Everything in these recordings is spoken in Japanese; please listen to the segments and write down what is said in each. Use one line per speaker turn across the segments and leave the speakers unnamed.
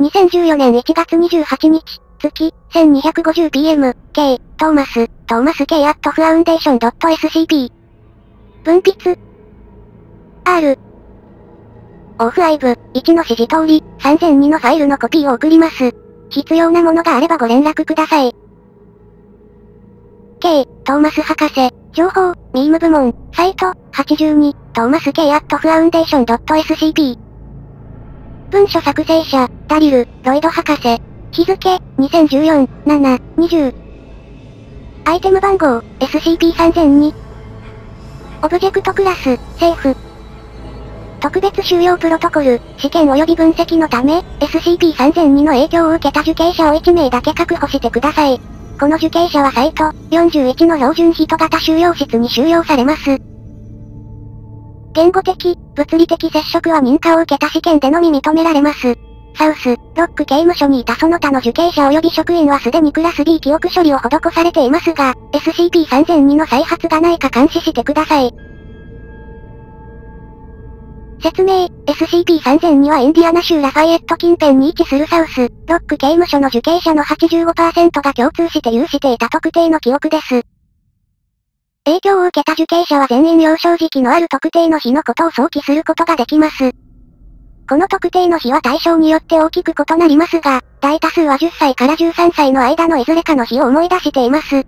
2014年1月28日、月、1250pm、K、トーマス、トーマス K アットファウンデーション .scp。分泌。R。オフアイブ、1の指示通り、3002のファイルのコピーを送ります。必要なものがあればご連絡ください。K、トーマス博士、情報、ミーム部門、サイト、82、トーマス K アットファウンデーション .scp。文書作成者、ダリル、ロイド博士。日付、2014、7、20。アイテム番号、SCP-3002。オブジェクトクラス、セーフ。特別収容プロトコル、試験及び分析のため、SCP-3002 の影響を受けた受刑者を1名だけ確保してください。この受刑者はサイト、41の標準人型収容室に収容されます。言語的、物理的接触は認可を受けた試験でのみ認められます。サウス、ロック刑務所にいたその他の受刑者及び職員はすでにクラス B 記憶処理を施されていますが、SCP-3002 の再発がないか監視してください。説明、SCP-3002 はインディアナ州ラファイエット近辺に位置するサウス、ロック刑務所の受刑者の85%が共通して有していた特定の記憶です。影響を受けた受刑者は全員幼少時期のある特定の日のことを想起することができます。この特定の日は対象によって大きく異なりますが、大多数は10歳から13歳の間のいずれかの日を思い出しています。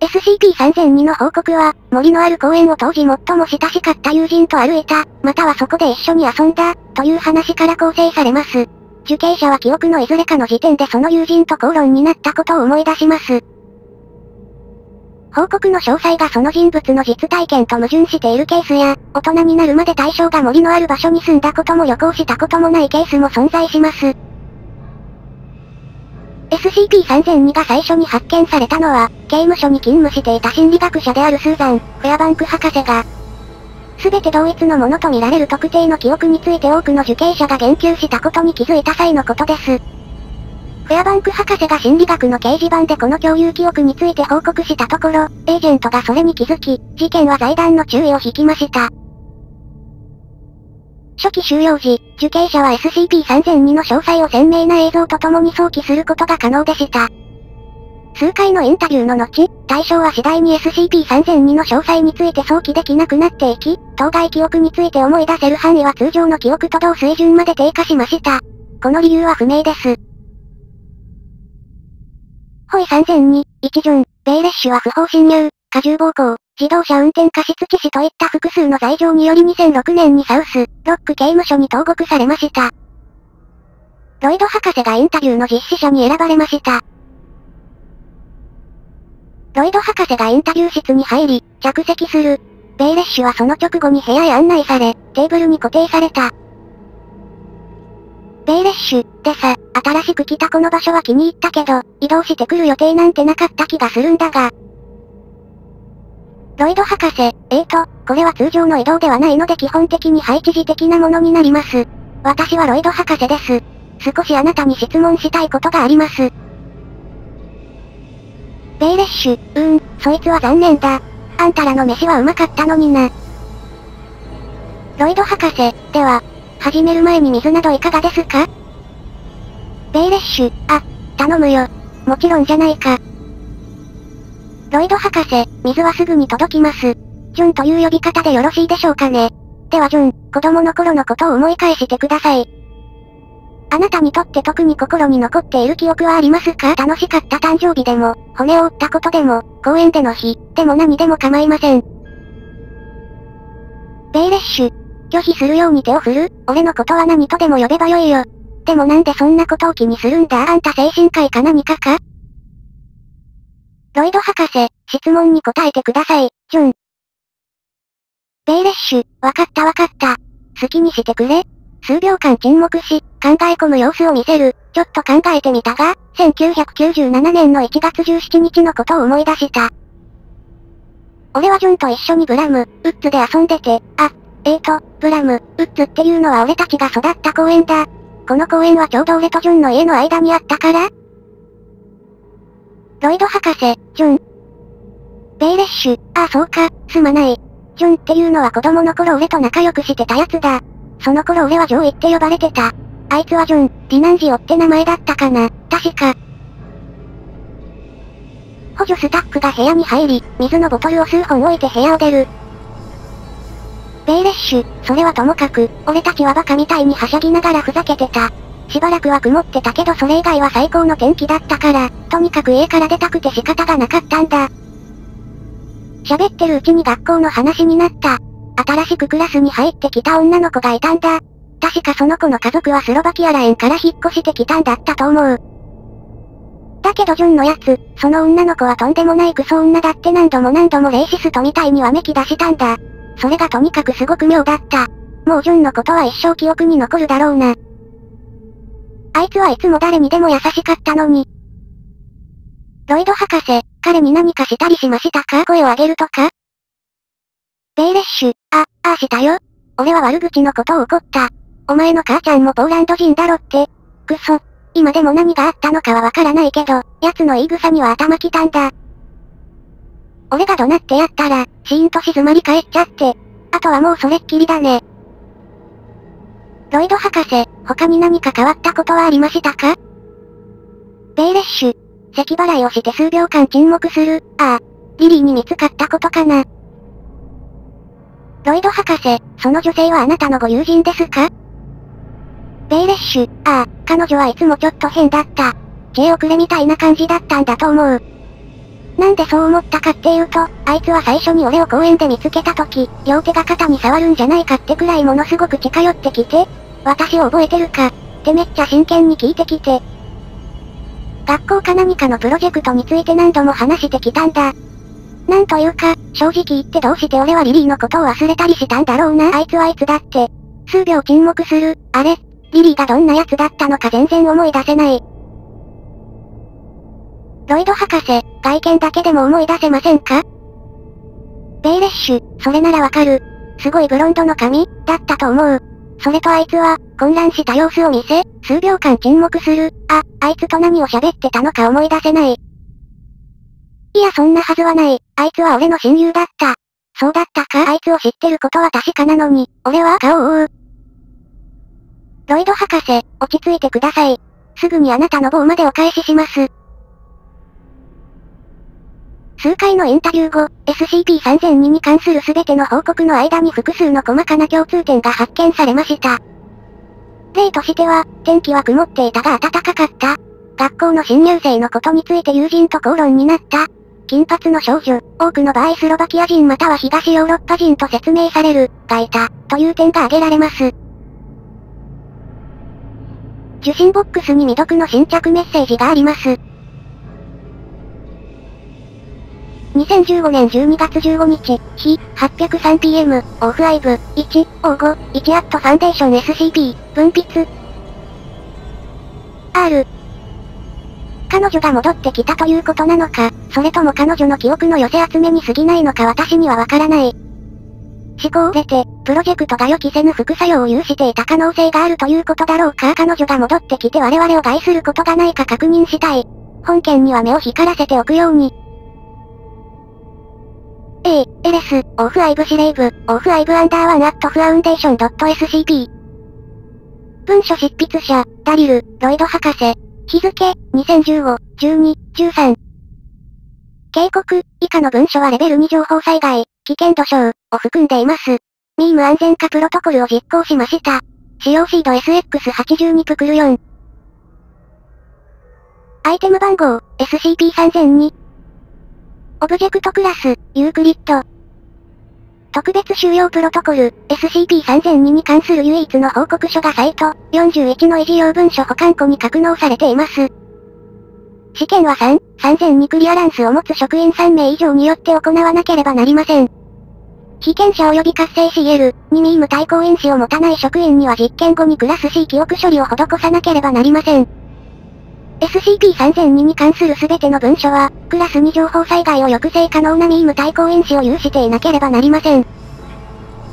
SCP-3002 の報告は、森のある公園を当時最も親しかった友人と歩いた、またはそこで一緒に遊んだ、という話から構成されます。受刑者は記憶のいずれかの時点でその友人と口論になったことを思い出します。報告の詳細がその人物の実体験と矛盾しているケースや、大人になるまで対象が森のある場所に住んだことも旅行したこともないケースも存在します。SCP-3002 が最初に発見されたのは、刑務所に勤務していた心理学者であるスーザン・フェアバンク博士が、すべて同一のものとみられる特定の記憶について多くの受刑者が言及したことに気づいた際のことです。フェアバンク博士が心理学の掲示板でこの共有記憶について報告したところ、エージェントがそれに気づき、事件は財団の注意を引きました。初期収容時、受刑者は SCP-3002 の詳細を鮮明な映像と共に想起することが可能でした。数回のインタビューの後、対象は次第に SCP-3002 の詳細について想起できなくなっていき、当該記憶について思い出せる範囲は通常の記憶と同水準まで低下しました。この理由は不明です。ホイ3002、1巡、ベイレッシュは不法侵入、過重暴行、自動車運転過失致死といった複数の罪状により2006年にサウス、ロック刑務所に投獄されました。ロイド博士がインタビューの実施者に選ばれました。ロイド博士がインタビュー室に入り、着席する。ベイレッシュはその直後に部屋へ案内され、テーブルに固定された。ベイレッシュ、でさ、新しく来たこの場所は気に入ったけど、移動してくる予定なんてなかった気がするんだが。ロイド博士、えーと、これは通常の移動ではないので基本的に配置時的なものになります。私はロイド博士です。少しあなたに質問したいことがあります。ベイレッシュ、うーん、そいつは残念だ。あんたらの飯はうまかったのにな。ロイド博士、では、始める前に水などいかがですか？ベイレッシュ、あ、頼むよ。もちろんじゃないか。ロイド博士、水はすぐに届きます。ジョンという呼び方でよろしいでしょうかね？ではジョン、子供の頃のことを思い返してください。あなたにとって特に心に残っている記憶はありますか？楽しかった誕生日でも、骨を折ったことでも、公園での日、でも何でも構いません。ベイレッシュ、拒否するように手を振る？俺のことは何とでも呼べばよいよ。でもなんでそんなことを気にするんだ？あんた精神科医か何かか？ロイド博士、質問に答えてください、ジョン。ベイレッシュ、わかったわかった。好きにしてくれ。数秒間沈黙し、考え込む様子を見せる。ちょっと考えてみたが、1997年の1月17日のことを思い出した。俺はジョンと一緒にブラム、ウッズで遊んでて、あ、えーと、ブラム、ウッズっていうのは俺たちが育った公園だ。この公園はちょうど俺とジョンの家の間にあったからロイド博士、ジョン。ベイレッシュ、ああそうか、すまない。ジョンっていうのは子供の頃俺と仲良くしてたやつだ。その頃俺はジョイって呼ばれてた。あいつはジョン、ディナンジオって名前だったかな、確か。補助スタッフが部屋に入り、水のボトルを数本置いて部屋を出る。ベイレッシュ、それはともかく、俺たちはバカみたいにはしゃぎながらふざけてた。しばらくは曇ってたけどそれ以外は最高の天気だったから、とにかく家から出たくて仕方がなかったんだ。喋ってるうちに学校の話になった。新しくクラスに入ってきた女の子がいたんだ。確かその子の家族はスロバキアラ園から引っ越してきたんだったと思う。だけどジョンのやつ、その女の子はとんでもないクソ女だって何度も何度もレイシストみたいにわめき出したんだ。それがとにかくすごく妙だった。もうジョンのことは一生記憶に残るだろうな。あいつはいつも誰にでも優しかったのに。ロイド博士、彼に何かしたりしましたか？声を上げるとか？ベイレッシュ、あ、ああしたよ。俺は悪口のことを怒った。お前の母ちゃんもポーランド人だろって。くそ。今でも何があったのかはわからないけど、奴の言い草には頭きたんだ。俺が怒鳴ってやったら、シーンと静まり返っちゃって。あとはもうそれっきりだね。ロイド博士、他に何か変わったことはありましたか？ベイレッシュ、咳払いをして数秒間沈黙する。ああ、リリーに見つかったことかな。ロイド博士、その女性はあなたのご友人ですか？ベイレッシュ、ああ、彼女はいつもちょっと変だった。知恵遅れみたいな感じだったんだと思う。なんでそう思ったかっていうと、あいつは最初に俺を公園で見つけた時、両手が肩に触るんじゃないかってくらいものすごく近寄ってきて、私を覚えてるかってめっちゃ真剣に聞いてきて。学校か何かのプロジェクトについて何度も話してきたんだ。なんというか、正直言ってどうして俺はリリーのことを忘れたりしたんだろうなあいつはいつだって。数秒沈黙する、あれ、リリーがどんな奴だったのか全然思い出せない。ロイド博士、外見だけでも思い出せませんか？ベイレッシュ、それならわかる。すごいブロンドの髪、だったと思う。それとあいつは、混乱した様子を見せ、数秒間沈黙する。あ、あいつと何を喋ってたのか思い出せない。いやそんなはずはない。あいつは俺の親友だった。そうだったか？あいつを知ってることは確かなのに、俺は顔を追う。ロイド博士、落ち着いてください。すぐにあなたの棒までお返しします。数回のインタビュー後、SCP-3002 に関する全ての報告の間に複数の細かな共通点が発見されました。例としては、天気は曇っていたが暖かかった。学校の新入生のことについて友人と口論になった。金髪の少女、多くの場合スロバキア人または東ヨーロッパ人と説明される、がいた、という点が挙げられます。受信ボックスに未読の新着メッセージがあります。2015年12月15日、日、803pm、オフアイブ、1、O5、1アットファンデーション SCP、分泌。R。彼女が戻ってきたということなのか、それとも彼女の記憶の寄せ集めに過ぎないのか私にはわからない。思考を出て、プロジェクトが予期せぬ副作用を有していた可能性があるということだろうか彼女が戻ってきて我々を害することがないか確認したい。本件には目を光らせておくように。A、エレス、オフアイブシレイブ、オフアイブアンダーワンアットファウンデーション .scp。文書執筆者、ダリル、ロイド博士。日付、2015、12、13。警告、以下の文書はレベル2情報災害、危険度小、を含んでいます。ミーム安全化プロトコルを実行しました。使用シード SX82 プクル4。アイテム番号、SCP-3002。オブジェクトクラス、ユークリッド。特別収容プロトコル、SCP-3002 に関する唯一の報告書がサイト、41の維持用文書保管庫に格納されています。試験は3、3002クリアランスを持つ職員3名以上によって行わなければなりません。被験者及び活性 CL、2ミーム対抗因子を持たない職員には実験後にクラス C 記憶処理を施さなければなりません。SCP-3002 に関する全ての文書は、クラス2情報災害を抑制可能なミーム対抗因子を有していなければなりません。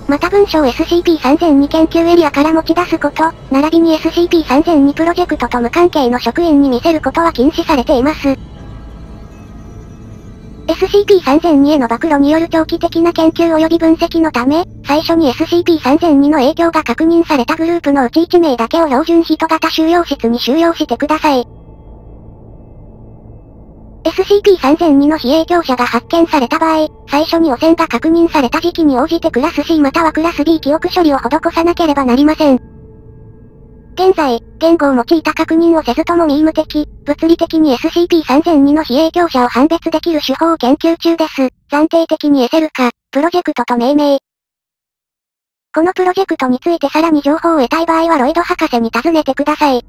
また文章 SCP-3002 研究エリアから持ち出すこと、並びに SCP-3002 プロジェクトと無関係の職員に見せることは禁止されています。SCP-3002 への暴露による長期的な研究及び分析のため、最初に SCP-3002 の影響が確認されたグループのうち1名だけを標準人型収容室に収容してください。SCP-3002 の非影響者が発見された場合、最初に汚染が確認された時期に応じてクラス C またはクラス B 記憶処理を施さなければなりません。現在、言語を用いた確認をせずともミーム的、物理的に SCP-3002 の非影響者を判別できる手法を研究中です。暫定的にエセルカ、プロジェクトと命名。このプロジェクトについてさらに情報を得たい場合はロイド博士に尋ねてください。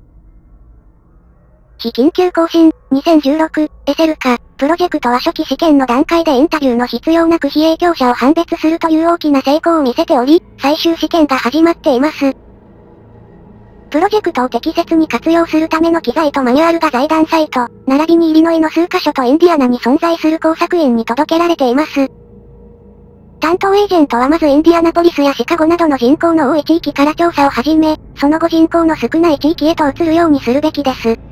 非緊急更新、2016、エセルカ、プロジェクトは初期試験の段階でインタビューの必要なく非影響者を判別するという大きな成功を見せており、最終試験が始まっています。プロジェクトを適切に活用するための機材とマニュアルが財団サイト、並びにイリノイの数カ所とインディアナに存在する工作員に届けられています。担当エージェントはまずインディアナポリスやシカゴなどの人口の多い地域から調査を始め、その後人口の少ない地域へと移るようにするべきです。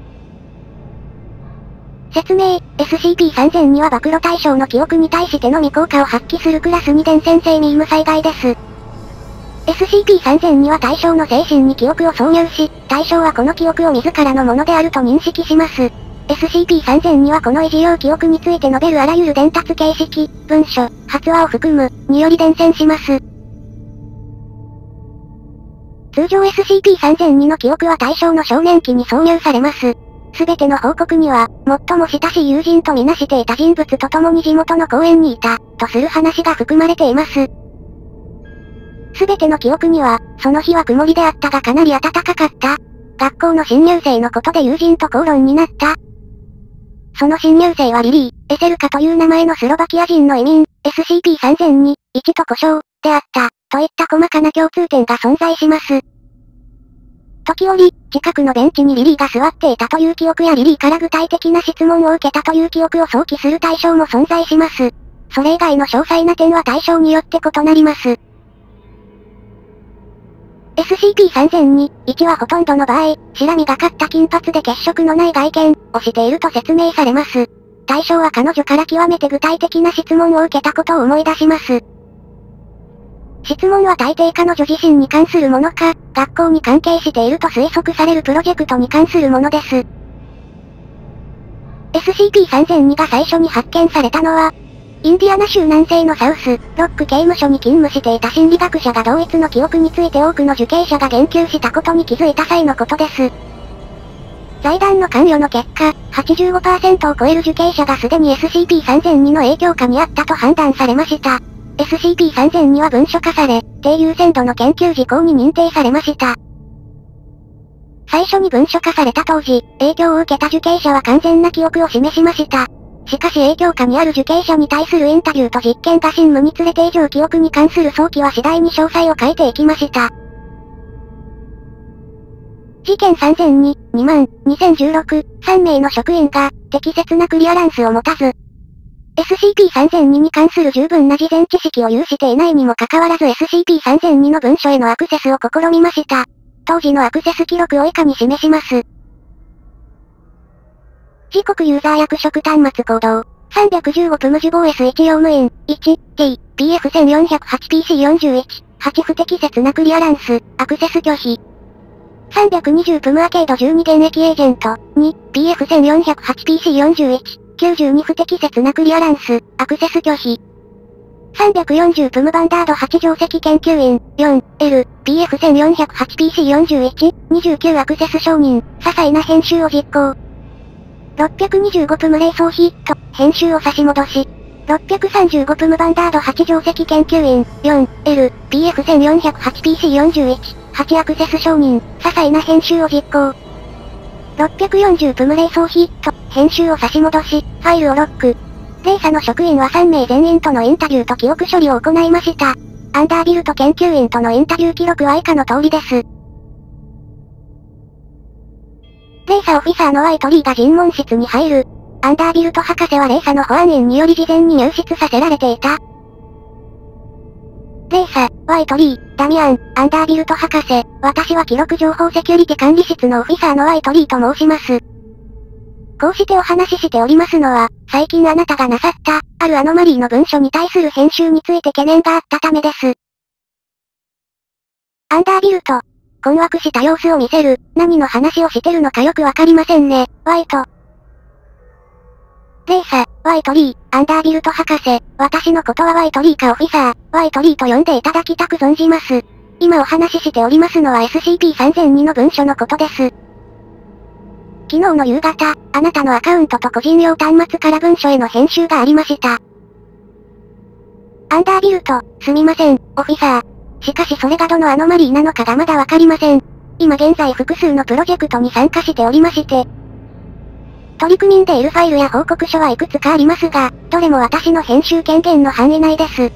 説明、SCP-3002 は暴露対象の記憶に対してのみ効果を発揮するクラス2伝染性ミーム災害です。SCP-3002 は対象の精神に記憶を挿入し、対象はこの記憶を自らのものであると認識します。SCP-3002 はこの維持用記憶について述べるあらゆる伝達形式、文書、発話を含む、により伝染します。通常 SCP-3002 の記憶は対象の少年期に挿入されます。すべての報告には、最も親しい友人とみなしていた人物と共に地元の公園にいた、とする話が含まれています。すべての記憶には、その日は曇りであったがかなり暖かかった。学校の新入生のことで友人と口論になった。その新入生はリリー、エセルカという名前のスロバキア人の移民、SCP-3002、1と故障、であった、といった細かな共通点が存在します。時折、近くのベンチにリリーが座っていたという記憶やリリーから具体的な質問を受けたという記憶を想起する対象も存在します。それ以外の詳細な点は対象によって異なります。SCP-3002、1はほとんどの場合、白みがかった金髪で血色のない外見、をしていると説明されます。対象は彼女から極めて具体的な質問を受けたことを思い出します。質問は大抵彼女自身に関するものか、学校に関係していると推測されるプロジェクトに関するものです。SCP-3002 が最初に発見されたのは、インディアナ州南西のサウス、ロック刑務所に勤務していた心理学者が同一の記憶について多くの受刑者が言及したことに気づいた際のことです。財団の関与の結果、85%を超える受刑者がすでに SCP-3002 の影響下にあったと判断されました。SCP-3002 は文書化され、低優先度の研究事項に認定されました。最初に文書化された当時、影響を受けた受刑者は完全な記憶を示しました。しかし影響下にある受刑者に対するインタビューと実験が進むにつれて以上記憶に関する早期は次第に詳細を変えていきました。事件3002、2万、2016、3名の職員が、適切なクリアランスを持たず、SCP-3002 に関する十分な事前知識を有していないにもかかわらず SCP-3002 の文書へのアクセスを試みました。当時のアクセス記録を以下に示します。時刻ユーザー役職端末行動。315プムジボー S1 用務員。1、T、PF1408PC41。8不適切なクリアランス、アクセス拒否。320プムアケード12現役エージェント。2、PF1408PC41。92不適切なクリアランス、アクセス拒否。340プムバンダード8定石研究員、4、L、PF1408PC41、29アクセス承認、些細な編集を実行。625プムレイソーヒット、編集を差し戻し。635プムバンダード8定石研究員、4、L、PF1408PC41、8アクセス承認、些細な編集を実行。640プムレイソーヒット、編集を差し戻し、ファイルをロック。レイサの職員は3名全員とのインタビューと記憶処理を行いました。アンダービルト研究員とのインタビュー記録は以下の通りです。レイサオフィサーのワイトリーが尋問室に入る。アンダービルト博士はレイサの保安員により事前に入室させられていた。レイサ、ワイトリー、ダミアン、アンダービルト博士、私は記録情報セキュリティ管理室のオフィサーのワイトリーと申します。こうしてお話ししておりますのは、最近あなたがなさった、あるアノマリーの文書に対する編集について懸念があったためです。アンダービルト。困惑した様子を見せる。何の話をしてるのかよくわかりませんね。ワイト。レイサ、ワイトリー、アンダービルト博士。私のことはワイトリーかオフィサー、ワイトリーと呼んでいただきたく存じます。今お話ししておりますのは SCP-3002 の文書のことです。昨日の夕方、あなたのアカウントと個人用端末から文書への編集がありました。アンダービルト、すみません、オフィサー。しかしそれがどのアノマリーなのかがまだわかりません。今現在複数のプロジェクトに参加しておりまして、取り組みんでいるファイルや報告書はいくつかありますが、どれも私の編集権限の範囲内です。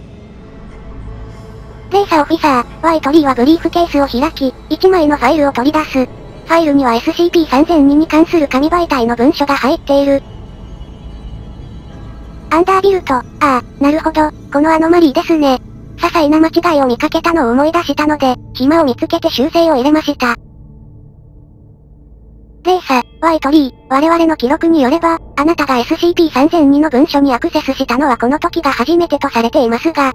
レイサーオフィサー、ワイトリーはブリーフケースを開き、1枚のファイルを取り出す。ファイルには SCP-3002 に関する紙媒体の文書が入っている。アンダービルト、ああ、なるほど、このアノマリーですね。些細な間違いを見かけたのを思い出したので、暇を見つけて修正を入れました。レイサ、ワイトリー、我々の記録によれば、あなたが SCP-3002 の文書にアクセスしたのはこの時が初めてとされていますが、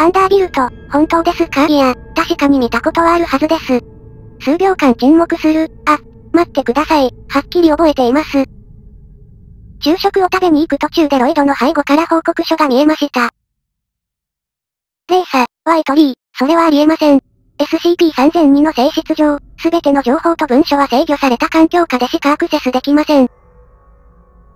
アンダービルト、本当ですか？いや、確かに見たことはあるはずです。数秒間沈黙する。あ、待ってください。はっきり覚えています。昼食を食べに行く途中でロイドの背後から報告書が見えました。レーサ、ワイトリー、それはありえません。SCP-3002 の性質上、すべての情報と文書は制御された環境下でしかアクセスできません。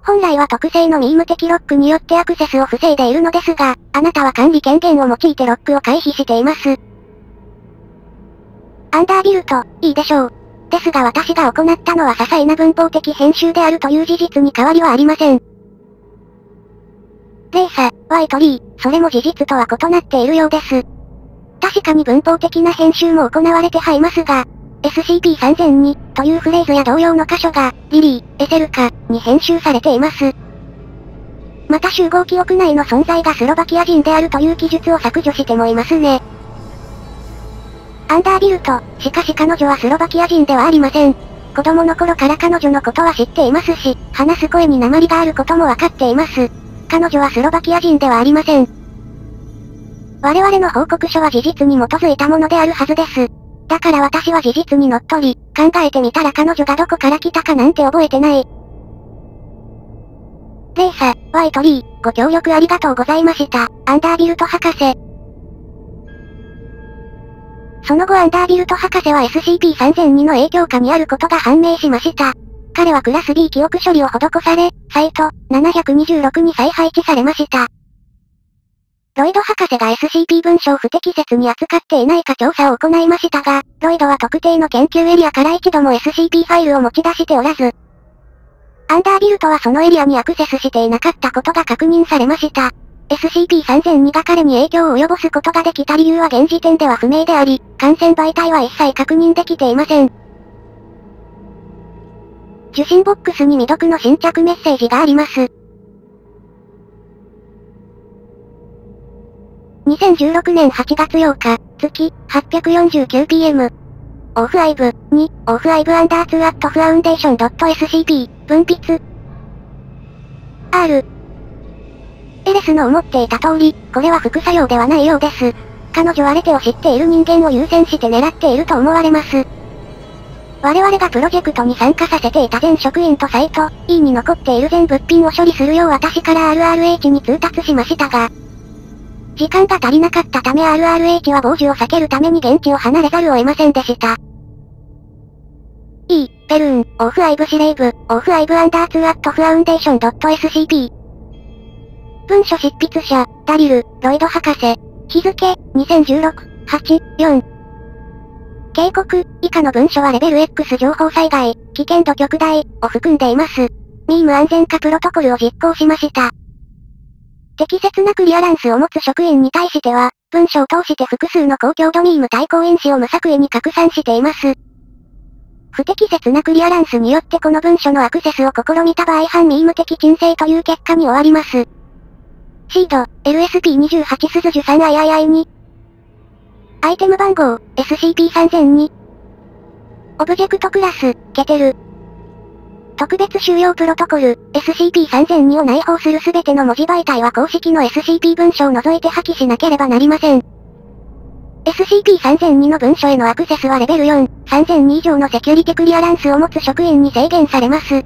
本来は特性のミーム的ロックによってアクセスを防いでいるのですが、あなたは管理権限を用いてロックを回避しています。アンダービルト、いいでしょう。ですが私が行ったのは些細な文法的編集であるという事実に変わりはありません。レーサ、ワイトリー、それも事実とは異なっているようです。確かに文法的な編集も行われてはいますが、SCP-3002 というフレーズや同様の箇所が、リリー、エセルカに編集されています。また集合記憶内の存在がスロバキア人であるという記述を削除してもいますね。アンダービルト、しかし彼女はスロバキア人ではありません。子供の頃から彼女のことは知っていますし、話す声に鉛があることもわかっています。彼女はスロバキア人ではありません。我々の報告書は事実に基づいたものであるはずです。だから私は事実にのっとり、考えてみたら彼女がどこから来たかなんて覚えてない。レイサ、ワイトリー、ご協力ありがとうございました。アンダービルト博士。その後アンダービルト博士は SCP-3002 の影響下にあることが判明しました。彼はクラス B 記憶処理を施され、サイト726に再配置されました。ロイド博士が SCP 文書を不適切に扱っていないか調査を行いましたが、ロイドは特定の研究エリアから一度も SCP ファイルを持ち出しておらず、アンダービルトはそのエリアにアクセスしていなかったことが確認されました。SCP-3002 が彼に影響を及ぼすことができた理由は現時点では不明であり、感染媒体は一切確認できていません。受信ボックスに未読の新着メッセージがあります。2016年8月8日、月、849pm。オフアイブ、2、オフアイブアンダーツーアットファウンデーション .scp、分泌。R、エレスの思っていた通り、これは副作用ではないようです。彼女はレテを知っている人間を優先して狙っていると思われます。我々がプロジェクトに参加させていた全職員とサイト、E に残っている全物品を処理するよう私から RRH に通達しましたが、時間が足りなかったため RRH は傍受を避けるために現地を離れざるを得ませんでした。E、ペルーン、オフアイブ司令部、オフアイブアンダーツーアットファウンデーション .scp 文書執筆者、ダリル、ロイド博士。日付、2016、8、4。警告、以下の文書はレベル X 情報災害、危険度極大、を含んでいます。ミーム安全化プロトコルを実行しました。適切なクリアランスを持つ職員に対しては、文書を通して複数の公共ドミーム対抗因子を無作為に拡散しています。不適切なクリアランスによってこの文書のアクセスを試みた場合反ミーム的鎮静という結果に終わります。シード、LSP28 スズジュ 3II2。アイテム番号、SCP-3002。オブジェクトクラス、ケテル。特別収容プロトコル、SCP-3002 を内包するすべての文字媒体は公式の SCP 文書を除いて破棄しなければなりません。SCP-3002 の文書へのアクセスはレベル4、3002以上のセキュリティクリアランスを持つ職員に制限されます。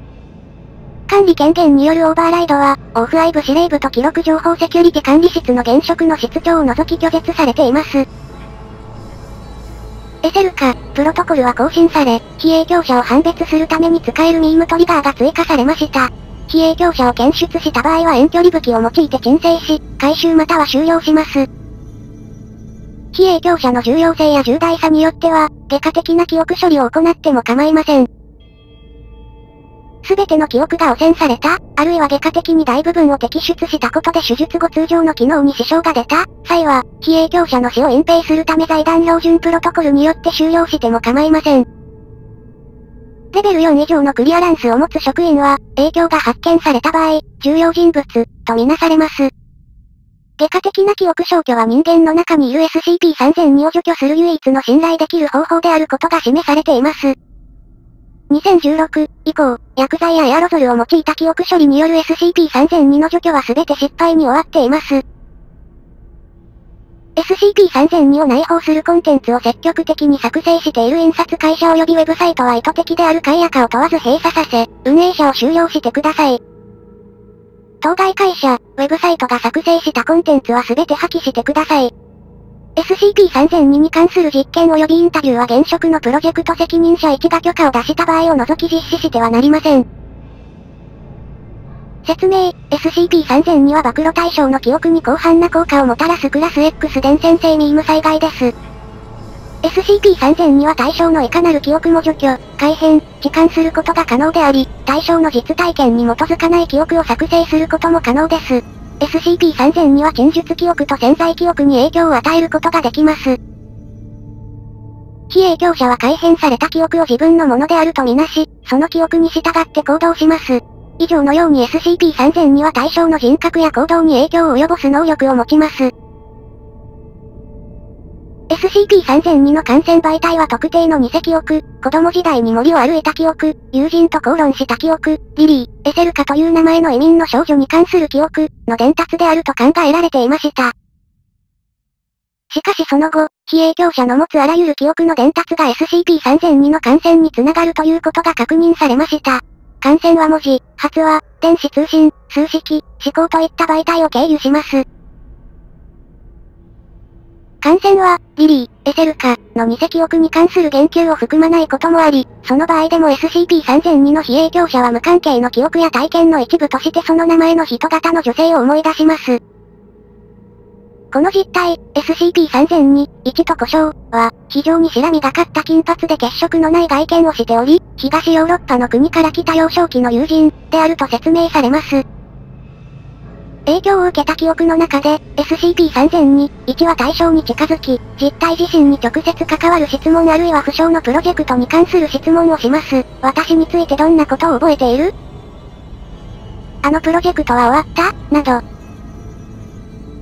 管理権限によるオーバーライドは、オフアイブ司令部と記録情報セキュリティ管理室の現職の室長を除き拒絶されています。エセルカ、プロトコルは更新され、非影響者を判別するために使えるミームトリガーが追加されました。非影響者を検出した場合は遠距離武器を用いて鎮静し、回収または終了します。非影響者の重要性や重大さによっては、外科的な記憶処理を行っても構いません。すべての記憶が汚染された、あるいは外科的に大部分を摘出したことで手術後通常の機能に支障が出た、際は、非影響者の死を隠蔽するため財団標準プロトコルによって収容しても構いません。レベル4以上のクリアランスを持つ職員は、影響が発見された場合、重要人物、とみなされます。外科的な記憶消去は人間の中にいる SCP-3002 を除去する唯一の信頼できる方法であることが示されています。2016以降、薬剤やエアロゾルを用いた記憶処理による SCP-3002 の除去は全て失敗に終わっています。SCP-3002 を内包するコンテンツを積極的に作成している印刷会社及びウェブサイトは意図的であるか否かを問わず閉鎖させ、運営者を収容してください。当該会社、ウェブサイトが作成したコンテンツは全て破棄してください。SCP-3002 に関する実験及びインタビューは現職のプロジェクト責任者1が許可を出した場合を除き実施してはなりません。説明、SCP-3002 は暴露対象の記憶に広範な効果をもたらすクラス X 伝染性ミーム災害です。SCP-3002 は対象のいかなる記憶も除去、改変、置換することが可能であり、対象の実体験に基づかない記憶を作成することも可能です。SCP-3000 には陳述記憶と潜在記憶に影響を与えることができます。非影響者は改変された記憶を自分のものであるとみなし、その記憶に従って行動します。以上のように SCP-3000 には対象の人格や行動に影響を及ぼす能力を持ちます。SCP-3002 の感染媒体は特定の偽記憶、子供時代に森を歩いた記憶、友人と口論した記憶、リリー、エセルカという名前の移民の少女に関する記憶、の伝達であると考えられていました。しかしその後、非影響者の持つあらゆる記憶の伝達が SCP-3002 の感染につながるということが確認されました。感染は文字、発話、電子通信、数式、思考といった媒体を経由します。感染は、リリー、エセルカ、の偽記憶に関する言及を含まないこともあり、その場合でも SCP-3002 の非影響者は無関係の記憶や体験の一部としてその名前の人型の女性を思い出します。この実態、SCP-3002、1と故障は、非常に白みがかった金髪で血色のない外見をしており、東ヨーロッパの国から来た幼少期の友人、であると説明されます。影響を受けた記憶の中で、SCP-3002、1は対象に近づき、実体自身に直接関わる質問あるいは不詳のプロジェクトに関する質問をします。私についてどんなことを覚えている？あのプロジェクトは終わった？など。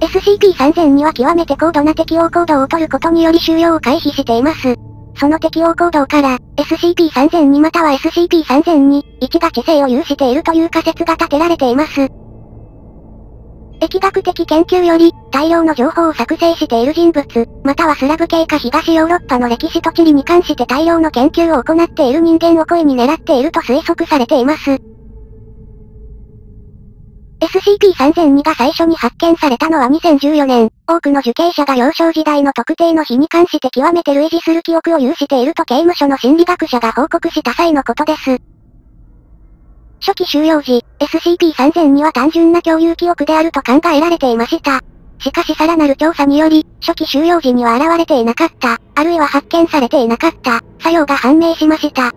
SCP-3002 は極めて高度な適応行動をとることにより収容を回避しています。その適応行動から、SCP-3002 または SCP-3002、1が知性を有しているという仮説が立てられています。疫学的研究より、大量の情報を作成している人物、またはスラブ系か東ヨーロッパの歴史と地理に関して大量の研究を行っている人間を故意に狙っていると推測されています。SCP-3002 が最初に発見されたのは2014年、多くの受刑者が幼少時代の特定の日に関して極めて類似する記憶を有していると刑務所の心理学者が報告した際のことです。初期収容時、SCP-3000 には単純な共有記憶であると考えられていました。しかしさらなる調査により、初期収容時には現れていなかった、あるいは発見されていなかった、作用が判明しました。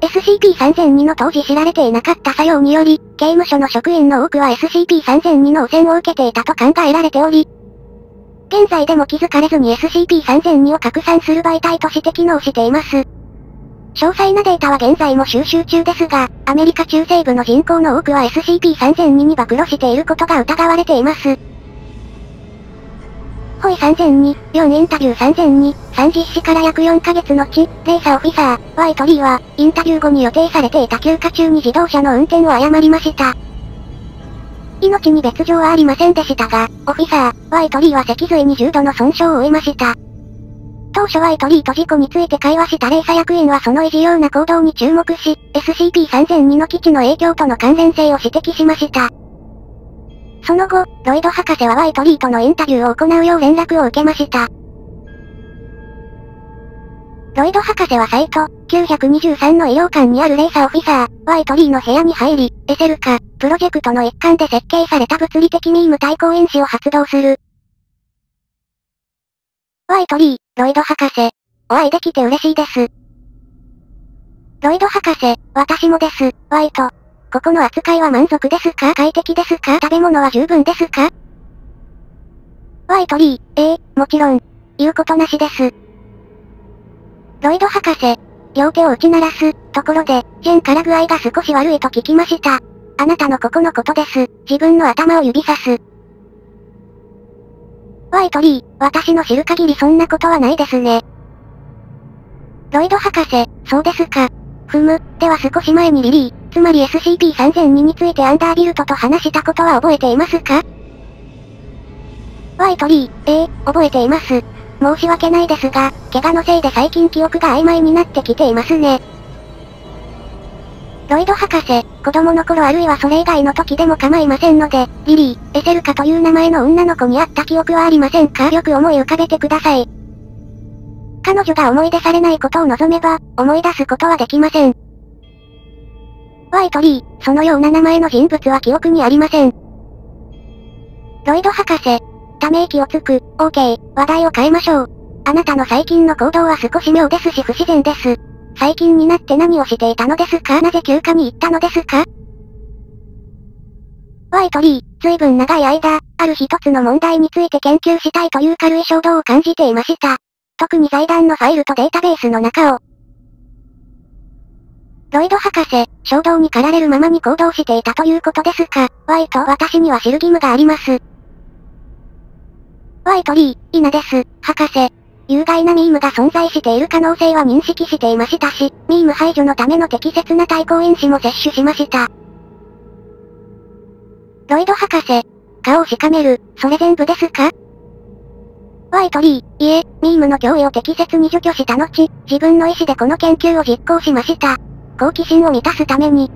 SCP-3002 の当時知られていなかった作用により、刑務所の職員の多くは SCP-3002 の汚染を受けていたと考えられており、現在でも気づかれずに SCP-3002 を拡散する媒体として機能しています。詳細なデータは現在も収集中ですが、アメリカ中西部の人口の多くは SCP-3002 に暴露していることが疑われています。ホイ3002、4インタビュー3002、3実施から約4ヶ月後、レイサオフィサー、ワイトリーは、インタビュー後に予定されていた休暇中に自動車の運転を誤りました。命に別状はありませんでしたが、オフィサー、ワイトリーは脊髄に重度の損傷を負いました。当初ワイトリーと事故について会話したレイサ役員はその異常な行動に注目し、SCP-3002 の基地の影響との関連性を指摘しました。その後、ロイド博士はワイトリーとのインタビューを行うよう連絡を受けました。ロイド博士はサイト、923の医療館にあるレーサーオフィサー、ワイトリーの部屋に入り、エセルカ、プロジェクトの一環で設計された物理的ミーム対抗因子を発動する。ワイトリー、ロイド博士。お会いできて嬉しいです。ロイド博士、私もです、ワイト。ここの扱いは満足ですか？快適ですか？食べ物は十分ですか？ワイトリー、ええー、もちろん。言うことなしです。ロイド博士。両手を打ち鳴らす、ところで、ジェンから具合が少し悪いと聞きました。あなたのここのことです。自分の頭を指さす。ワイトリー、私の知る限りそんなことはないですね。ロイド博士、そうですか。ふむ、では少し前にリリー、つまり SCP-3002 についてアンダービルトと話したことは覚えていますか？ワイトリー、ええー、覚えています。申し訳ないですが、怪我のせいで最近記憶が曖昧になってきていますね。ロイド博士、子供の頃あるいはそれ以外の時でも構いませんので、リリー、エセルカという名前の女の子に会った記憶はありませんか？よく思い浮かべてください。彼女が思い出されないことを望めば、思い出すことはできません。ワイトリー、そのような名前の人物は記憶にありません。ロイド博士、ため息をつく、OK、話題を変えましょう。あなたの最近の行動は少し妙ですし不自然です。最近になって何をしていたのですか？なぜ休暇に行ったのですか？ワイトリー、随分長い間、ある一つの問題について研究したいという軽い衝動を感じていました。特に財団のファイルとデータベースの中を、ロイド博士、衝動に駆られるままに行動していたということですか？ワイと私には知る義務があります。ワイトリー、イナです、博士。有害なミームが存在している可能性は認識していましたし、ミーム排除のための適切な対抗因子も摂取しました。ロイド博士、顔をしかめる、それ全部ですか？ワイトリー、いえ、ミームの脅威を適切に除去した後、自分の意思でこの研究を実行しました。好奇心を満たすために。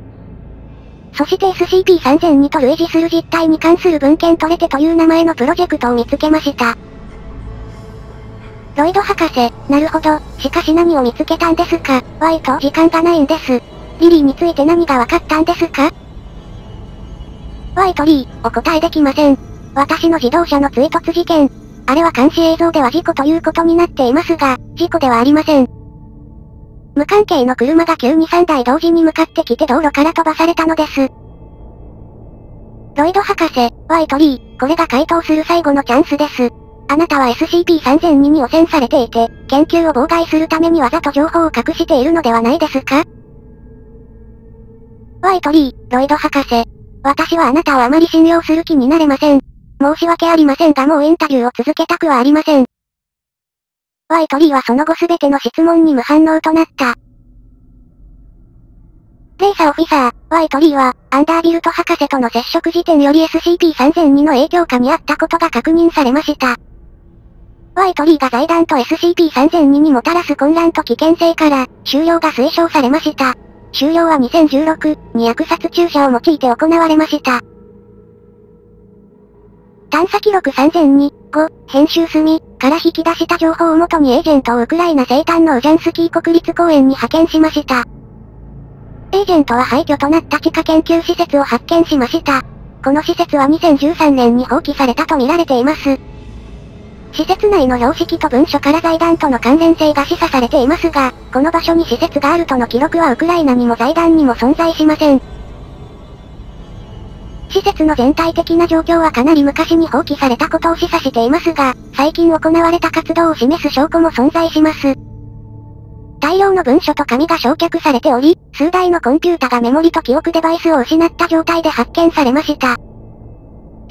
そして SCP-3002 と類似する実態に関する文献トレテという名前のプロジェクトを見つけました。ロイド博士、なるほど、しかし何を見つけたんですか？ワイと時間がないんです。リリーについて何が分かったんですか？ワイトリー、お答えできません。私の自動車の追突事件。あれは監視映像では事故ということになっていますが、事故ではありません。無関係の車が急に3台同時に向かってきて道路から飛ばされたのです。ロイド博士、ワイトリー、これが回答する最後のチャンスです。あなたは SCP-3002 に汚染されていて、研究を妨害するためにわざと情報を隠しているのではないですか？ワイトリー、ロイド博士。私はあなたをあまり信用する気になれません。申し訳ありませんがもうインタビューを続けたくはありません。ワイトリーはその後すべての質問に無反応となった。レイサーオフィサー、ワイトリーは、アンダービルト博士との接触時点より SCP-3002 の影響下にあったことが確認されました。ワイトリーが財団と SCP-3002 にもたらす混乱と危険性から、終了が推奨されました。終了は2016に薬殺注射を用いて行われました。探査記録3002、5、編集済みから引き出した情報をもとにエージェントをウクライナ西端のウジャンスキー国立公園に派遣しました。エージェントは廃墟となった地下研究施設を発見しました。この施設は2013年に放棄されたと見られています。施設内の標識と文書から財団との関連性が示唆されていますが、この場所に施設があるとの記録はウクライナにも財団にも存在しません。施設の全体的な状況はかなり昔に放棄されたことを示唆していますが、最近行われた活動を示す証拠も存在します。大量の文書と紙が焼却されており、数台のコンピュータがメモリと記憶デバイスを失った状態で発見されました。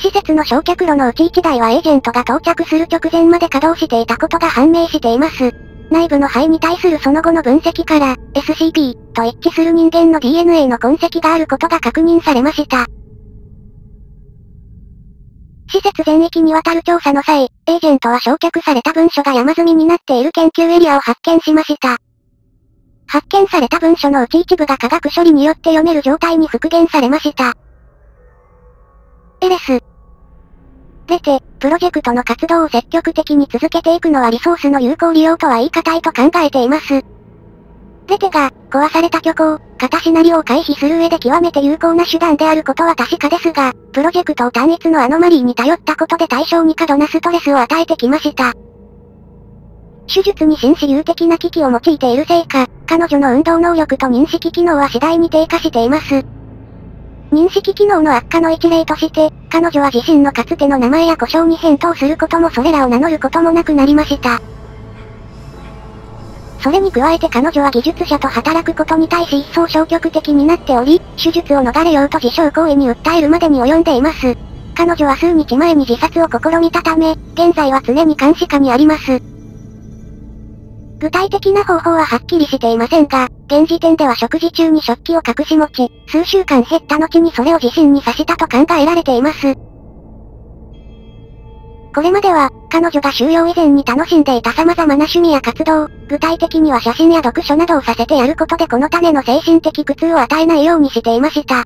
施設の焼却炉のうち1台はエージェントが到着する直前まで稼働していたことが判明しています。内部の肺に対するその後の分析から、SCP と一致する人間の DNA の痕跡があることが確認されました。施設全域にわたる調査の際、エージェントは焼却された文書が山積みになっている研究エリアを発見しました。発見された文書のうち一部が化学処理によって読める状態に復元されました。エレス。出て、プロジェクトの活動を積極的に続けていくのはリソースの有効利用とは言い難いと考えています。デテが、壊された虚構、型シナリオを回避する上で極めて有効な手段であることは確かですが、プロジェクトを単一のアノマリーに頼ったことで対象に過度なストレスを与えてきました。手術に新私有的な機器を用いているせいか、彼女の運動能力と認識機能は次第に低下しています。認識機能の悪化の一例として、彼女は自身のかつての名前や故障に返答することもそれらを名乗ることもなくなりました。それに加えて彼女は技術者と働くことに対し一層消極的になっており、手術を逃れようと自傷行為に訴えるまでに及んでいます。彼女は数日前に自殺を試みたため、現在は常に監視下にあります。具体的な方法ははっきりしていませんが、現時点では食事中に食器を隠し持ち、数週間減った後にそれを自身に刺したと考えられています。これまでは、彼女が収容以前に楽しんでいた様々な趣味や活動、具体的には写真や読書などをさせてやることでこの種の精神的苦痛を与えないようにしていました。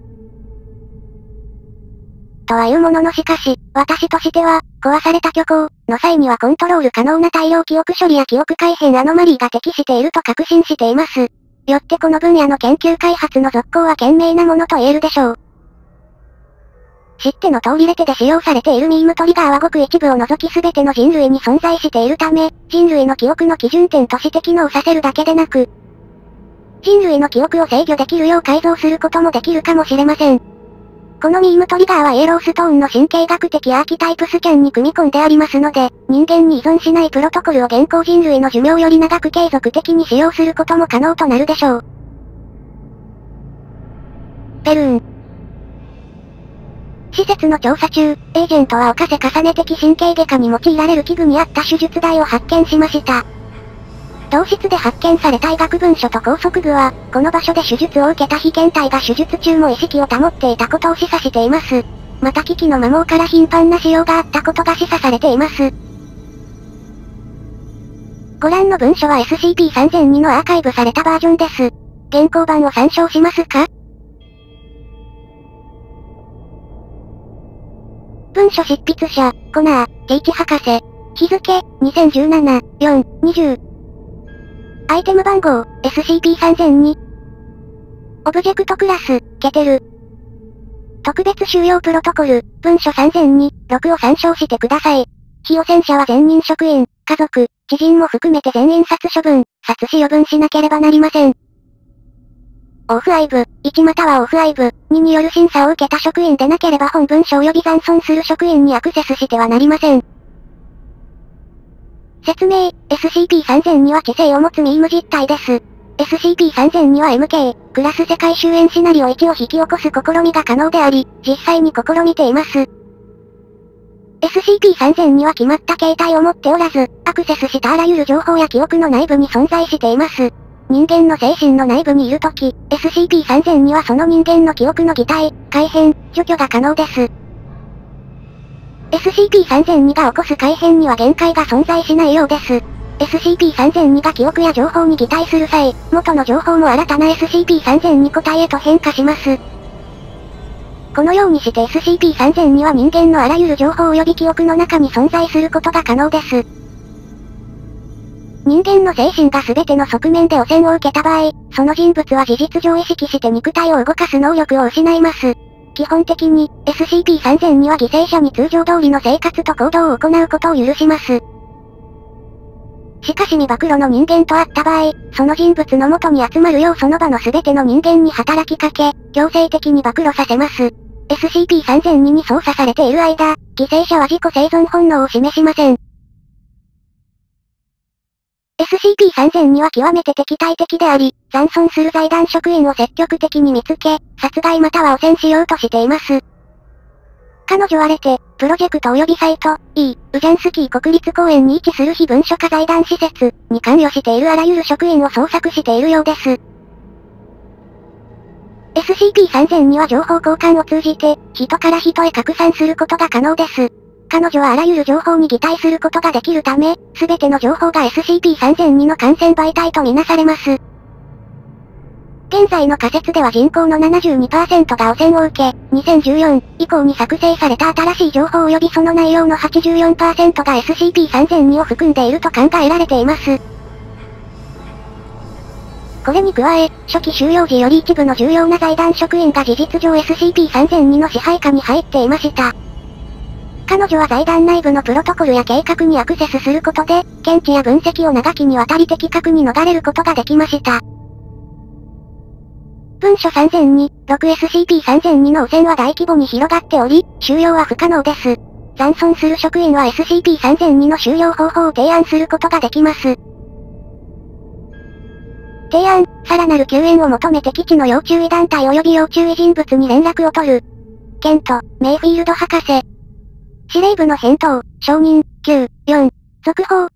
とはいうもののしかし、私としては、壊された虚構の際にはコントロール可能な大量記憶処理や記憶改変アノマリーが適していると確信しています。よってこの分野の研究開発の続行は賢明なものと言えるでしょう。知っての通りレテで使用されているミームトリガーはごく一部を除き全ての人類に存在しているため、人類の記憶の基準点として機能させるだけでなく、人類の記憶を制御できるよう改造することもできるかもしれません。このミームトリガーはイエローストーンの神経学的アーキタイプスキャンに組み込んでありますので、人間に依存しないプロトコルを現行人類の寿命より長く継続的に使用することも可能となるでしょう。ペルーン。施設の調査中、エージェントは犯せ重ね的神経外科に用いられる器具にあった手術台を発見しました。同室で発見された医学文書と拘束具は、この場所で手術を受けた被験体が手術中も意識を保っていたことを示唆しています。また機器の摩耗から頻繁な使用があったことが示唆されています。ご覧の文書は SCP-3002 のアーカイブされたバージョンです。現行版を参照しますか？文書執筆者、コナー、ケイチ博士。日付、2017、4、20。アイテム番号、SCP-3002。オブジェクトクラス、ケテル。特別収容プロトコル、文書3002、6を参照してください。被汚染者は全任職員、家族、知人も含めて全員殺処分、殺死余分しなければなりません。オフアイブ、1またはオフアイブ、2による審査を受けた職員でなければ本文書及び残存する職員にアクセスしてはなりません。説明、SCP-3002 は知性を持つミーム実体です。SCP-3002 は MK、クラス世界終焉シナリオ1を引き起こす試みが可能であり、実際に試みています。SCP-3002 は決まった形態を持っておらず、アクセスしたあらゆる情報や記憶の内部に存在しています。人間の精神の内部にいるとき、SCP-3002 はその人間の記憶の擬態、改変、除去が可能です。SCP-3002 が起こす改変には限界が存在しないようです。SCP-3002 が記憶や情報に擬態する際、元の情報も新たな SCP-3002 個体へと変化します。このようにして SCP-3002 は人間のあらゆる情報及び記憶の中に存在することが可能です。人間の精神が全ての側面で汚染を受けた場合、その人物は事実上意識して肉体を動かす能力を失います。基本的に、SCP-3002 は犠牲者に通常通りの生活と行動を行うことを許します。しかし未暴露の人間と会った場合、その人物の元に集まるようその場の全ての人間に働きかけ、強制的に暴露させます。SCP-3002 に操作されている間、犠牲者は自己生存本能を示しません。SCP-3002 は極めて敵対的であり、残存する財団職員を積極的に見つけ、殺害または汚染しようとしています。彼女はレテ、プロジェクト及びサイト、E、ウジャンスキー国立公園に位置する非文書化財団施設に関与しているあらゆる職員を捜索しているようです。SCP-3000 には情報交換を通じて、人から人へ拡散することが可能です。彼女はあらゆる情報に擬態することができるため、すべての情報が SCP-3002 の感染媒体とみなされます。現在の仮説では人口の72%が汚染を受け、2014以降に作成された新しい情報及びその内容の84%が SCP-3002 を含んでいると考えられています。これに加え、初期収容時より一部の重要な財団職員が事実上 SCP-3002 の支配下に入っていました。彼女は財団内部のプロトコルや計画にアクセスすることで、検知や分析を長きにわたり的確に逃れることができました。文書3002、6SCP-3002 の汚染は大規模に広がっており、収容は不可能です。残存する職員は SCP-3002 の収容方法を提案することができます。提案、さらなる救援を求めて基地の要注意団体及び要注意人物に連絡を取る。ケント、メイフィールド博士。司令部の返答、承認、9、4、続報。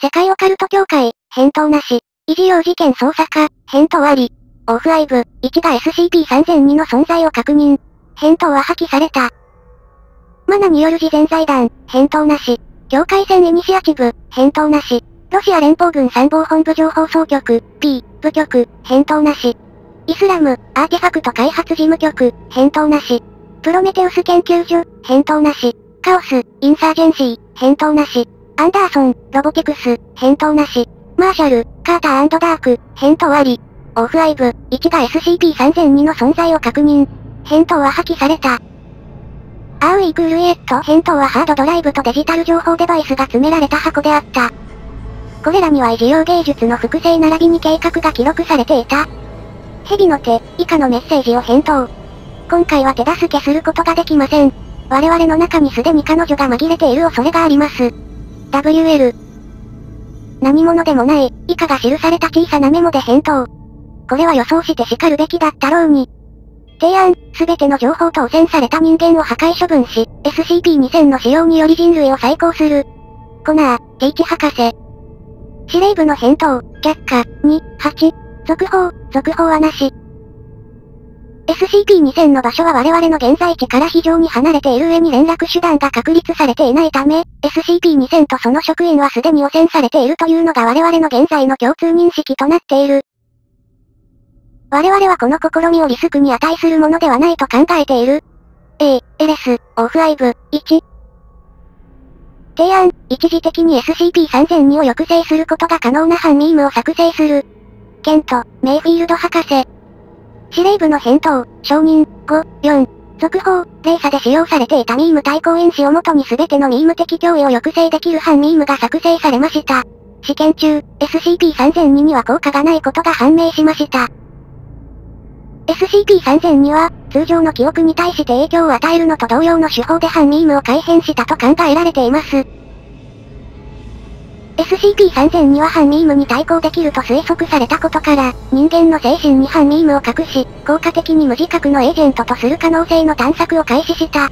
世界オカルト協会、返答なし。異事用事件捜査課、返答あり。オフライブ、1が SCP-3002 の存在を確認。返答は破棄された。マナによる事前財団、返答なし。境界線イニシアチブ、返答なし。ロシア連邦軍参謀本部情報総局、P、部局、返答なし。イスラム、アーティファクト開発事務局、返答なし。プロメテウス研究所、返答なし。カオス、インサージェンシー、返答なし。アンダーソン、ロボティクス、返答なし。マーシャル、カーターダーク、返答あり。オフライブ、1が SCP-3002 の存在を確認。返答は破棄された。アウイクルエット返答はハードドライブとデジタル情報デバイスが詰められた箱であった。これらには異事用芸術の複製並びに計画が記録されていた。蛇の手、以下のメッセージを返答。今回は手助けすることができません。我々の中にすでに彼女が紛れている恐れがあります。WL。何者でもない、以下が記された小さなメモで返答。これは予想して叱るべきだったろうに。提案、すべての情報と汚染された人間を破壊処分し、SCP-2000 の使用により人類を再興する。コナー、テイチ博士。司令部の返答、却下、2、8。続報、続報はなし。SCP-2000 の場所は我々の現在地から非常に離れている上に連絡手段が確立されていないため、SCP-2000 とその職員はすでに汚染されているというのが我々の現在の共通認識となっている。我々はこの試みをリスクに値するものではないと考えている。A、エレス、オフライブ、1。提案、一時的に SCP-3002 を抑制することが可能な反ミームを作成する。ケント、メイフィールド博士。司令部の返答、承認、5、4。続報、レーサで使用されていたミーム対抗演習をもとに全てのミーム的脅威を抑制できる反ミームが作成されました。試験中、SCP-3002 には効果がないことが判明しました。SCP-3000 には、通常の記憶に対して影響を与えるのと同様の手法で反ミームを改変したと考えられています。SCP-3000 には反ミームに対抗できると推測されたことから、人間の精神に反ミームを隠し、効果的に無自覚のエージェントとする可能性の探索を開始した。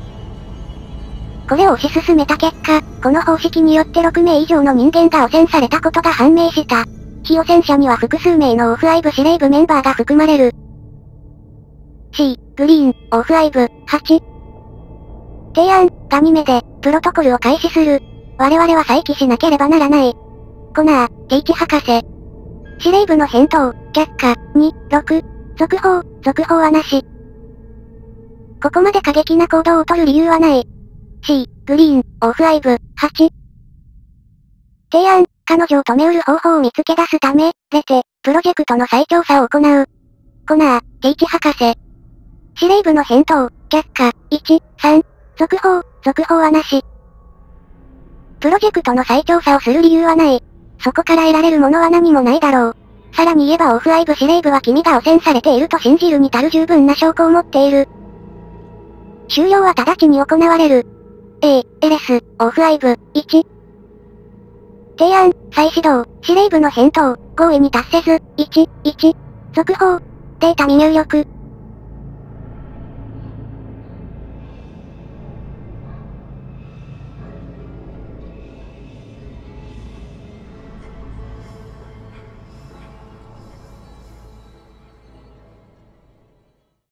これを推し進めた結果、この方式によって6名以上の人間が汚染されたことが判明した。非汚染者には複数名のオフライブ司令部メンバーが含まれる。C、グリーン、オフアイブ、8。提案、ガニメで、プロトコルを開始する。我々は再起しなければならない。コナー、テイチ博士。司令部の返答、却下、2、6。続報、続報はなし。ここまで過激な行動を取る理由はない。C、グリーン、オフアイブ、8。提案、彼女を止めうる方法を見つけ出すため、レテ、プロジェクトの再調査を行う。コナー、テイチ博士。司令部の返答、却下、1、3、続報、続報はなし。プロジェクトの再調査をする理由はない。そこから得られるものは何もないだろう。さらに言えばオフアイブ司令部は君が汚染されていると信じるに足る十分な証拠を持っている。収容は直ちに行われる。A、エレス、オフアイブ、1。提案、再始動、司令部の返答、合意に達せず、1、1。続報、データ未入力、